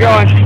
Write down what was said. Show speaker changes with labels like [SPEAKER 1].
[SPEAKER 1] going.